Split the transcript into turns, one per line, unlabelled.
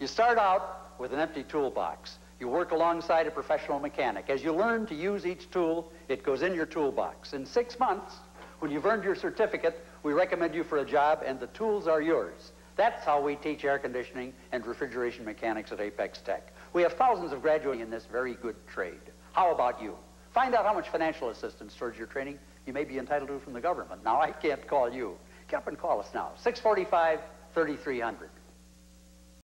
You start out with an empty toolbox. You work alongside a professional mechanic. As you learn to use each tool, it goes in your toolbox. In six months, when you've earned your certificate, we recommend you for a job and the tools are yours. That's how we teach air conditioning and refrigeration mechanics at Apex Tech. We have thousands of graduating in this very good trade. How about you? Find out how much financial assistance towards your training you may be entitled to from the government. Now, I can't call you. Get up and call us now, 645 3300.